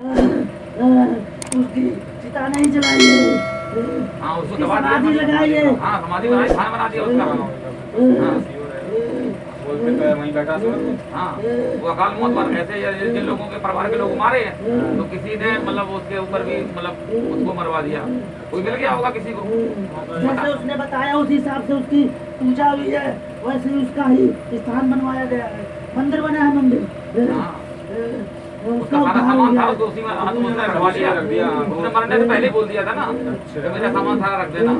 उसकी मारे हैं। तो किसी ने मतलब उसके ऊपर भी मतलब उसको मरवा दिया गया होगा किसी को उसने बताया उस हिसाब से उसकी पूजा हुई है वैसे उसका ही स्थान बनवाया गया है मंदिर बना है मंदिर हाँ सारा सामान था है। उसको हाथ में रखवा दिया। रख दिया, हाँ। उसने मरने से पहले बोल दिया था ना। अच्छा। कि मेरा सामान सारा रख देना।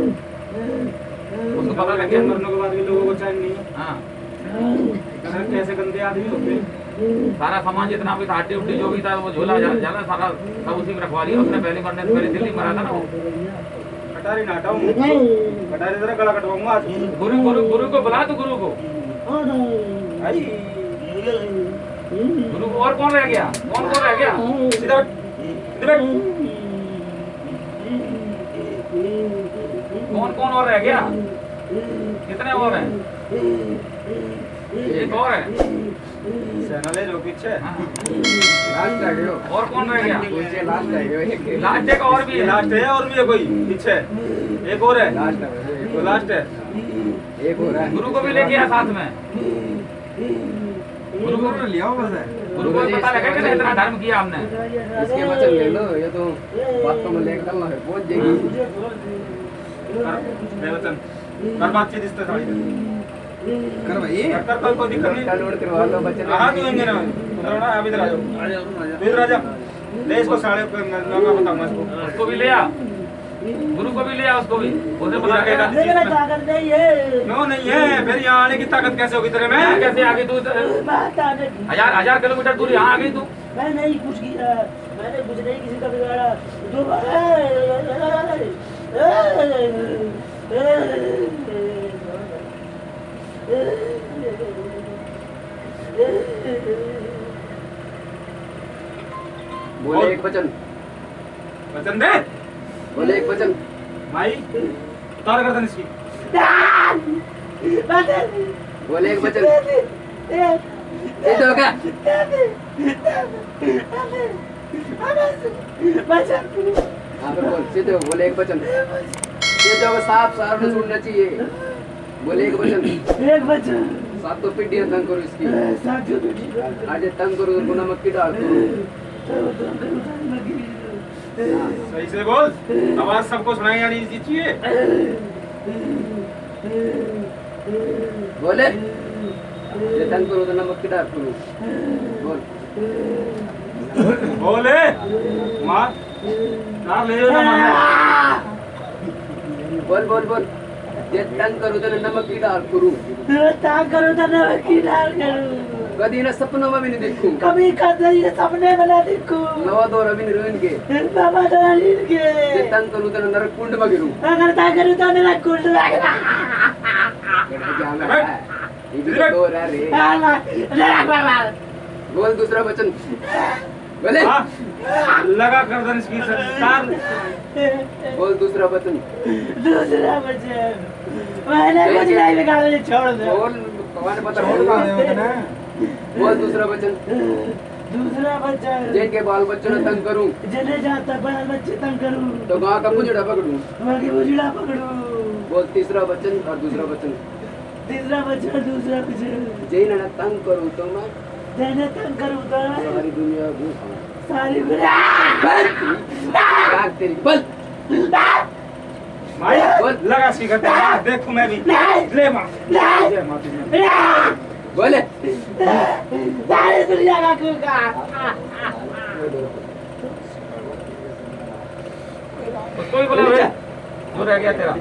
उसको पता लग गया मरने के बाद भी लोगों को चैन नहीं। हाँ। कैसे गंदे आदमी होते सारा सामान जितना भी था हड्डी उड्डी जो भी था वो झोला जा- जाला सारा सब उसी में रखवा लिया। उसने पहले मरने से पहले दिल्ली मरा था ना वो। कटारी ना कटारी जरा गला कटवाऊँगा गुरु गुरु गुरु को बुला तो गुरु को। गुरु को और कौन रह गया? कौन कौन रह गया? सीधा बैठ। कौन कौन और रह गया? कितने और हैं? एक और है। सेना ले लो पीछे। हाँ। लास्ट आ गयो और कौन रह गया? लास्ट गयो लास्ट एक और भी है। लास्ट है और भी है कोई? पीछे। एक और है। लास्ट तो लास्ट है। एक हो रहा है। गुरु को भी लेके आ साथ में। गुरु को लिया हो बस है गुरु को पता लगे कि इतना धर्म किया हमने इसके वचन ले लो ये तो बातों में लेकर चलना है पहुँच जाएगी कर वचन कर बातचीत इस तरह कर भाई कर कोई कोई दिक्कत नहीं डाउनलोड करवा लो बच्चे हाँ तू इंगे ना उधर ना अब इधर आ जाओ इधर आ जा ले इसको साढ़े को मैं मैं बताऊँगा इसको उसको भी ले आ गुरु को भी ले आ उसको भी। उसे पता लगेगा मेरा ताकत नहीं है। क्यों नहीं है? फिर यहाँ आने की ताकत कैसे होगी तेरे में? कैसे आ गई तू बात की। हज़ार हज़ार किलोमीटर दूर यहाँ आ गई तू। मैं नहीं कुछ किया मैंने कुछ नहीं किसी का बिगाड़ा। बोले। एक वचन। वचन दे। बोले एक वचन। भाई उतार गर्दन इसकी। बोले एक वचन। सीधे हो गया हाँ बोल बोले एक वचन। सीधे हो साफ़ साफ़ में सुनना चाहिए। बोले एक वचन। एक बच्चा सात तो पीढ़ियाँ तंग करो इसकी। साथियों तो आज तंग करो तो गुना मत की डाल। सही से बोल। आवाज़ सबको सुनाई जानी चाहिए बोले ये तंग करो तो नमक की डाल करो बोल। बोले। मार डाल ले ना मार बोल बोल बोल। ये तंग करो तो नमक की डाल करूँ ताक करो तो नमक की डाल करूँ कभी ना सपनों में भी नहीं देखूँ। कभी कदर ये सपने बना देखूँ। नवा दो रवि रोइन के बाबा दानील के ये तंग करूँ तो नरक कुंड में गिरूं। अगर ताक करूँ तो मेरा कुंड लगना इधर दो रह रे। जरा बाबा। बोल दूसरा वचन। बोले। हाँ लगा गर्दन इसकी सरकार। बोल दूसरा वचन। दूसरा बच्चा मैंने कुछ नहीं मुझे छोड़ दो। बोल भगवान पता बोल बोल दूसरा वचन। दूसरा बच्चा जिनके बाल बच्चों ने तंग करूँ। जने जाता बाल बच्चे तंग करूँ। तो गाँव का मुझड़ा पकड़ूं। बाकी बुजड़ा पकड़ूं। बोल तीसरा वचन और दूसरा वचन। तीसरा बच्चा दूसरा बच्चा जैन ने तंग करूँ तो मैं जने तंग करूँ तो सारी दुनिया को सारी बुरा राग तेरी बल भाई लगा इसकी गर्दन देखूँ मैं भी। ले मार। ले तुझे। बोले। सारी दुनिया का कुका उसको भी बोला रे जो रह गया तेरा।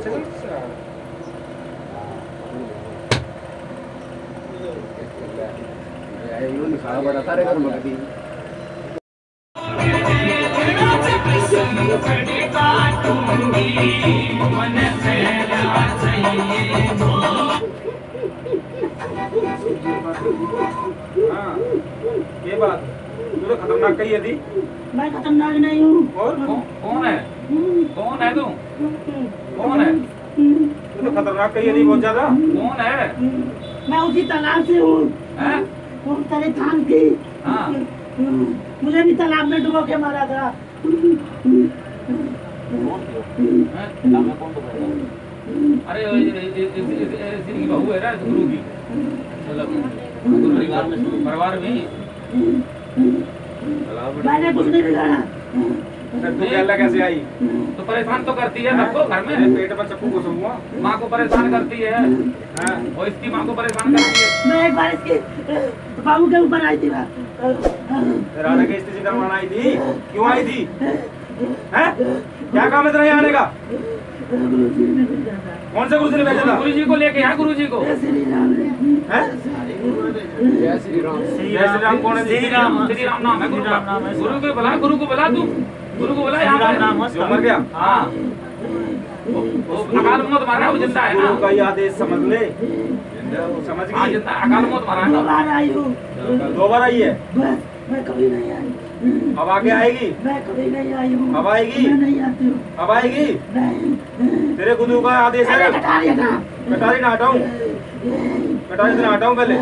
यूँ नहीं खाना बड़ा तारे घर में कभी हाँ ये बात तू तो खतरनाक कही है थी मैं खतरनाक नहीं हूँ और कौन है कौन है तू कौन है तू तो खतरनाक कही है बहुत ज़्यादा कौन है मैं उसी तालाब से हूँ हैं तेरे थान की हाँ मुझे भी तालाब में डुबो के मारा था अरे ये- की बहू है ना गुरु की मतलब परिवार में परिवार में मैंने कुछ नहीं बिगाड़ा। फिर कहला कैसे आई? तो परेशान तो करती है सबको घर में। पेट में चप्पू माँ को परेशान करती है। हाँ और इसकी माँ को परेशान करती है। मैं एक बार इसके बाबू के ऊपर आई थी राधा की स्थिति करवाना आई थी। क्यों आई थी? हैं? क्या काम है तेरा यहाँ आने का? कौन से गुरु जी ने भेजा था? गुरु जी को लेके यहाँ गुरु जी को श्री राम जय श्री राम जय श्री राम कौन है श्री राम श्री राम नाम है गुरु का। गुरु को बुला गुरु को बुला तू। गुरु को बुला यहाँ जो मर गया? हाँ। अकाल मौत मारा है, वो ज़िंदा है का ना ही आदेश समझ ले। समझ हाँ गई? ज़िंदा अकाल मौत मारा है दो बार आई हूँ दो आई है मैं कभी नहीं आई अब आगे आएगी? मैं कभी नहीं आई हूँ। अब आएगी? मैं नहीं आती हूँ। अब आएगी? नहीं। तेरे गुरु का आदेश है। कटारी ना हटाऊं। कटारी से ना हटाऊं पहले।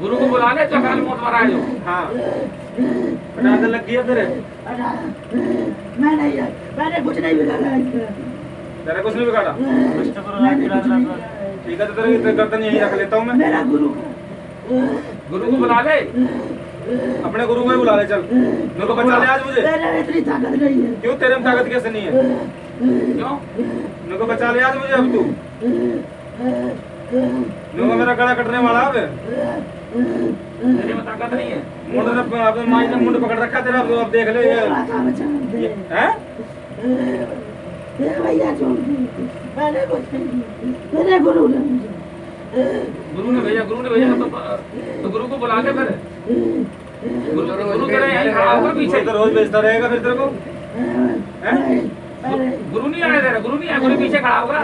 गुरु को बुला ले जो अकाल मौत मारा जो। हाँ। कटारी से लग गई है तेरे मैं नहीं आई। मैंने कुछ नहीं बिगाड़ा तेरे कुछ नहीं बिगाड़ा। ठीक है तो तेरे तेरे गर्दन यहीं रख लेता हूँ मैं। मेरा गुरु। गुरु को बुला ले। अपने गुरु को ही बुला ले चल। मेरे को बचा ले आज मुझे। मेरे में इतनी ताकत नहीं है। क्यों? तेरे में ताकत कैसे नहीं है? क्यों? मेरे को बचा ले आज मुझे अब तू। मेरे को मेरा गला कटने वाला अब। तेरे में ताकत नहीं है। मुंड अपने माई ने मुंड पकड़ रखा तेरा अब अब देख ले ये। ये- हैं। भैया छोड़ मैंने कुछ नहीं गुरु ने गुरु ने भेजा गुरु ने भेजा तो, तो गुरु को बुला के फिर। गुरु तेरे यहीं होगा पीछे तो रोज बेचता रहेगा फिर तेरे को गुरु नहीं आया तेरा गुरु नहीं आया गुरु पीछे खड़ा होगा।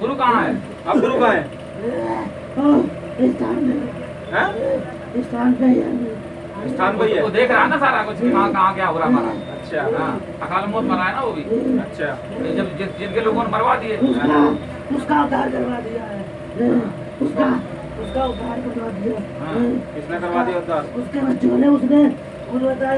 गुरु कहाँ है अब गुरु कहाँ है स्थान पे वो देख रहा है ना सारा कुछ कहाँ कहाँ क्या हो रहा हमारा अच्छा अकाल मौत मरा है ना वो भी अच्छा जब जिनके लोगों ने मरवा दिए उसका उद्धार करवा दिया है उसका उसका उद्धार करवा दिया हाँ। किसने करवा दिया उद्धार उसके बच्चों ने उसने बताया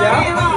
आ